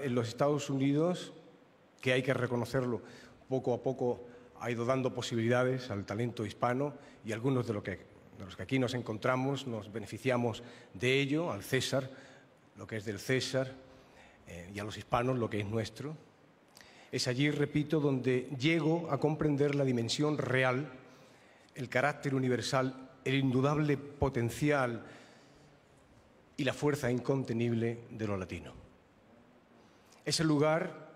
En los Estados Unidos, que hay que reconocerlo, poco a poco ha ido dando posibilidades al talento hispano y algunos de, los que aquí nos encontramos nos beneficiamos de ello, al César, lo que es del César, eh, y a los hispanos lo que es nuestro. Es allí, repito, donde llego a comprender la dimensión real, el carácter universal, el indudable potencial y la fuerza incontenible de lo latino. Es el lugar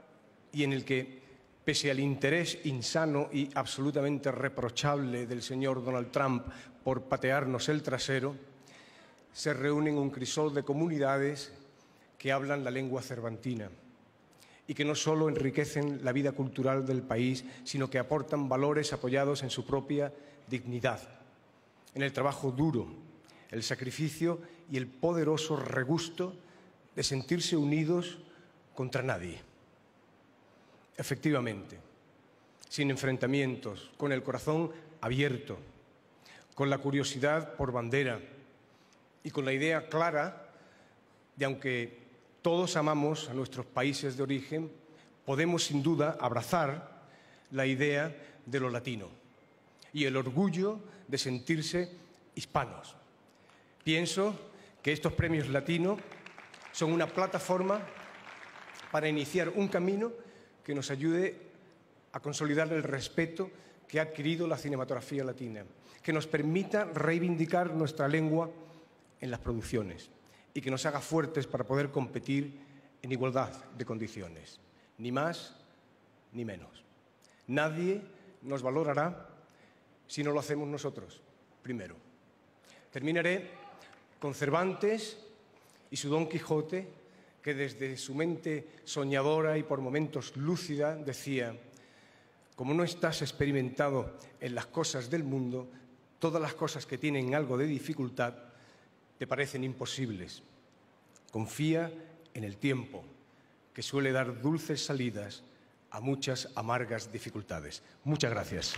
y en el que, pese al interés insano y absolutamente reprochable del señor Donald Trump por patearnos el trasero, se reúnen un crisol de comunidades que hablan la lengua cervantina y que no solo enriquecen la vida cultural del país, sino que aportan valores apoyados en su propia dignidad, en el trabajo duro, el sacrificio y el poderoso regusto de sentirse unidos contra nadie. Efectivamente, sin enfrentamientos, con el corazón abierto, con la curiosidad por bandera y con la idea clara de aunque todos amamos a nuestros países de origen, podemos sin duda abrazar la idea de lo latino y el orgullo de sentirse hispanos. Pienso que estos premios latinos son una plataforma para iniciar un camino que nos ayude a consolidar el respeto que ha adquirido la cinematografía latina, que nos permita reivindicar nuestra lengua en las producciones y que nos haga fuertes para poder competir en igualdad de condiciones, ni más ni menos. Nadie nos valorará si no lo hacemos nosotros, primero. Terminaré con Cervantes y su Don Quijote, que desde su mente soñadora y por momentos lúcida decía, como no estás experimentado en las cosas del mundo, todas las cosas que tienen algo de dificultad te parecen imposibles. Confía en el tiempo, que suele dar dulces salidas a muchas amargas dificultades. Muchas gracias.